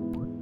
you.